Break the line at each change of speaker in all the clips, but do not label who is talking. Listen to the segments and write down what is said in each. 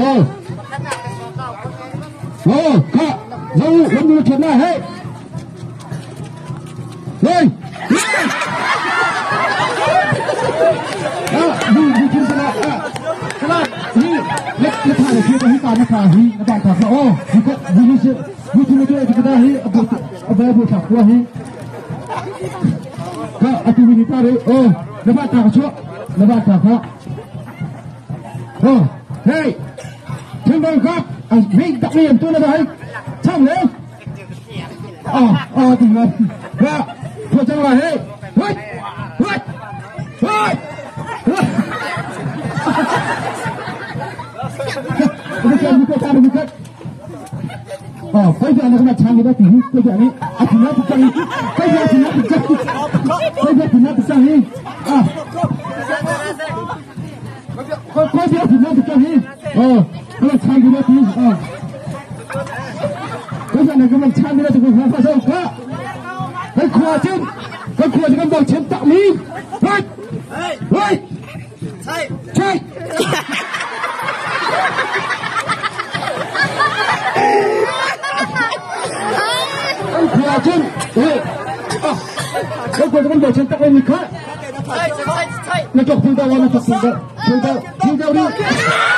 Oh. Oh, kak. Jauh, lembut kena, hei. Hei. Ah, ni, hey. thương đôi góp à, vì đặc biệt tôi là đấy xong đấy ờ ờ thì rồi và vừa trong là hết hết hết hết 어, 빨리 안 하거나 잠이 나 뒤에 빨리 안 해. 아, 비나 부장이. 빨리 안 비나 부장이. 빨리 안 비나 부장이. 아. 빨리 안 비나 부장이. 어. 그럼 참기로 비어 그래서는 그러면 참기로 듣고 가서 가 그거 좀 그거 지금 뭐 진짜 미
헐! 헐!
차 이! 차 이! 그거 좀 예! 그거 지금 뭐 진짜 옵니 까? 차 이! 차 이! 차 이! 이쪽 둘다 와나 좋습니다 둘다둘다 우리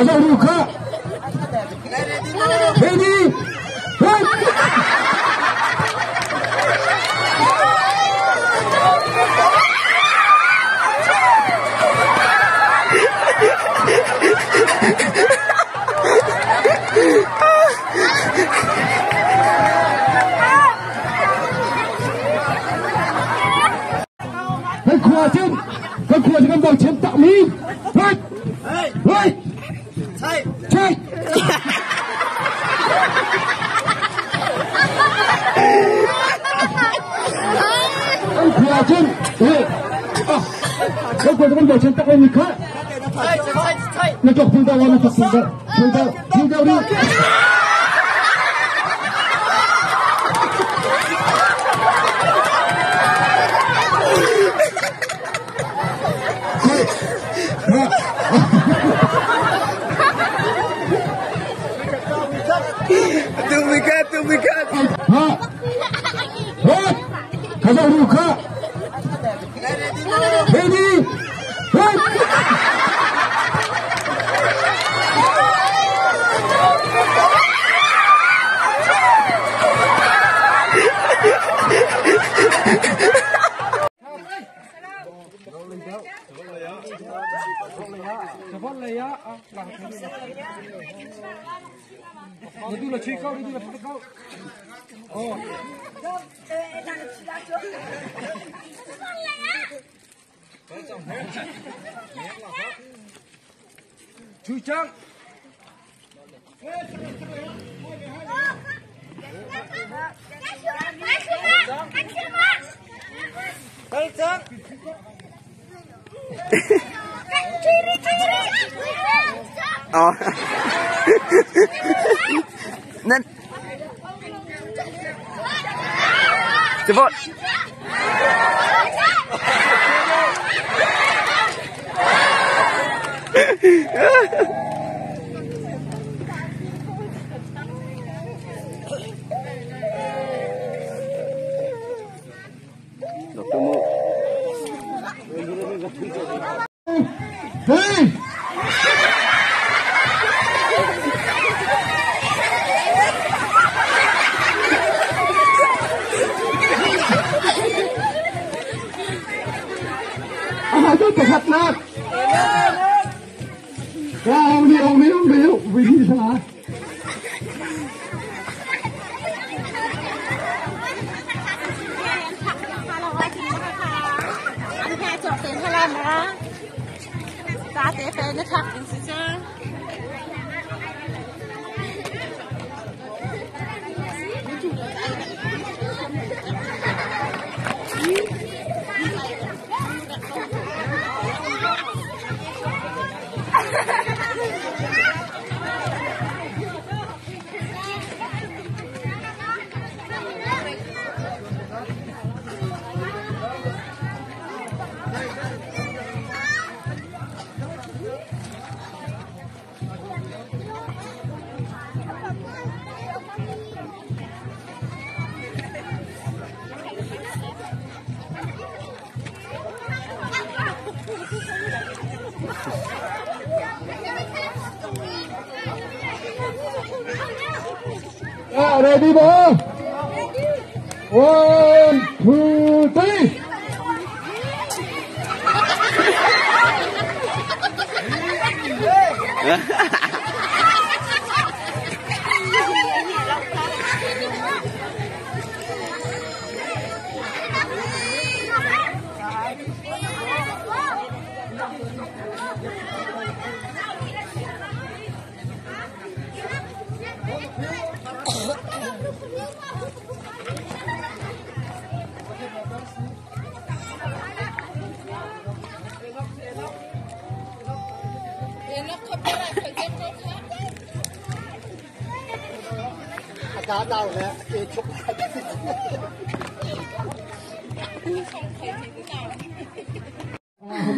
Kaza ruka! Ready! Hei! Hei khua chứ! Hei khua chứ con đầu chém tạo Time. Time. 구하진 왜? 아, 그거 조금 더 진짜
겁니까?
나 조금 더 와나 조금 더 둘다 둘다
우리.
Até o ó, ó, Cadê o? Itu lah cekau, itu lah cekau. Oh, chui trăng.
Chạy, chạy. Ờ. Nên. Cepat.
Hey! อย่าเอาเดี๋ยวไม่ต้
องเบลวิธีชนะจ้าเต๋ไปนะครั
บ ready, ball. One, two,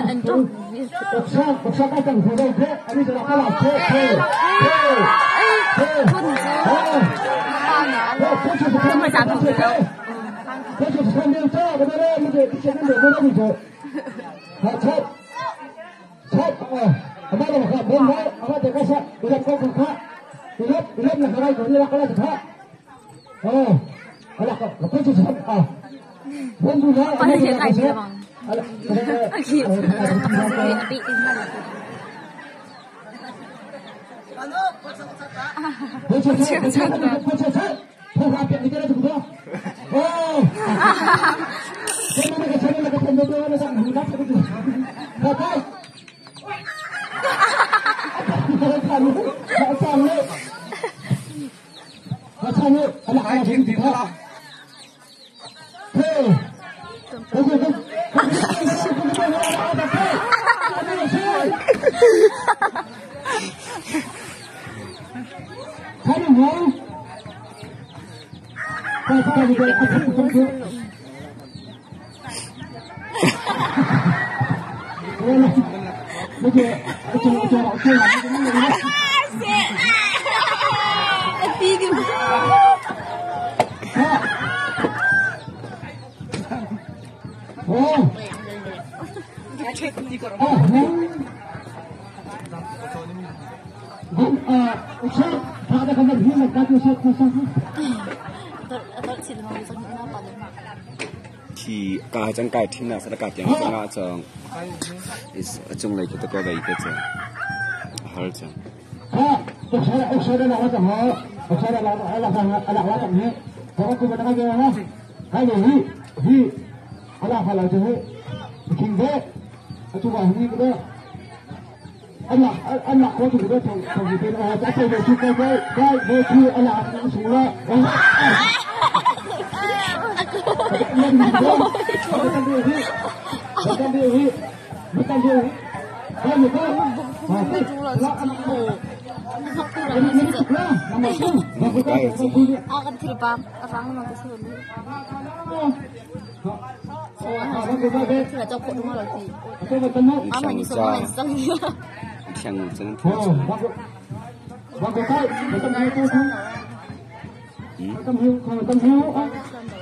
anh trung
Bọc sang, bọc sang cái tầng phía đâu thế? Anh đi cho nó cái là thế, thế, thế, thế. Ờ. Ờ, thế chứ phải
mà giảm được đâu
thế chứ phải điều tra, cái đó như vậy, cái chuyện này nó bị rồi. Hả, chết. Chết, ờ. Ở đây là một cái bốn đấy, ở đây thì cái sao? Bây giờ có một khác. Thì lớp, thì lớp là cái này, còn như là cái này thì
어, ala ka, kapag sa sarap ka. Huwag mo na, ano na kasi? Ala, ano, Bapak, 어, 어,
thì cả chân cái thiên là sẽ cả tiếng cho ngã chồng is trong này cái có vậy cái chứ hal chứ
À, tôi sẽ là ông sẽ là làm cái họ, ông sẽ là làm cái làm cái làm cái làm cái. Có cái bên cái gì đó. Hai người hi hi. Ala phải là gì hết? Kinh tế. Ở chỗ này hi cái đó. Anh là anh là có chủ đó thằng thằng gì tên là đã thay đổi chung cái cái cái cái khi anh là cũng xuống là. Lên đi đó. Bukan dia hi. Bukan dia hi. Bukan dia hi. Hai người con. À, thế. Là anh cô. Ini ini sebelah nama tu. Nama tu nama tu
akan terbang orang nanti sebelum
Ah, nama tu apa?
tidak cocok rumah lagi
Apa bertemu?
ama ni semua yang sang
thiang chân
Oh, bagus. Bagus kai. Bertemu tu tu. Bertemu, kalau bertemu. Ah, suka kan itu kan ada tu ada. Mana kita ada mana? Kita tak ada mana? Asal ada mana? Sampai
lah ada lah sama ni